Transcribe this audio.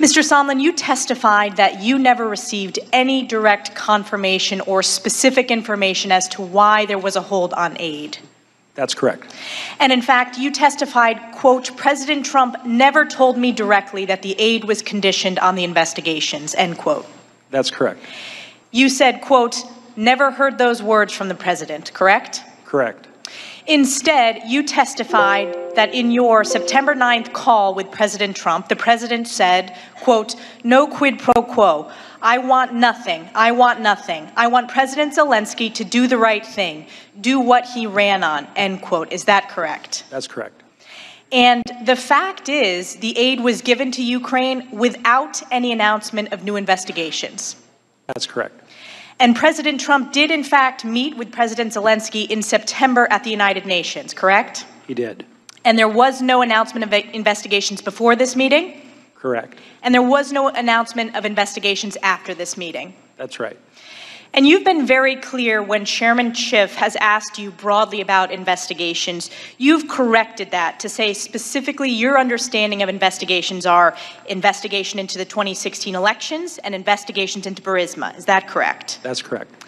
Mr. Sondland, you testified that you never received any direct confirmation or specific information as to why there was a hold on aid. That's correct. And in fact, you testified, quote, President Trump never told me directly that the aid was conditioned on the investigations, end quote. That's correct. You said, quote, never heard those words from the president, correct? Correct. Instead, you testified that in your September 9th call with President Trump, the president said, quote, no quid pro quo. I want nothing. I want nothing. I want President Zelensky to do the right thing, do what he ran on, end quote. Is that correct? That's correct. And the fact is, the aid was given to Ukraine without any announcement of new investigations. That's correct. And President Trump did, in fact, meet with President Zelensky in September at the United Nations, correct? He did. And there was no announcement of investigations before this meeting? Correct. And there was no announcement of investigations after this meeting? That's right. And you've been very clear when Chairman Schiff has asked you broadly about investigations. You've corrected that to say specifically your understanding of investigations are investigation into the 2016 elections and investigations into Burisma. Is that correct? That's correct.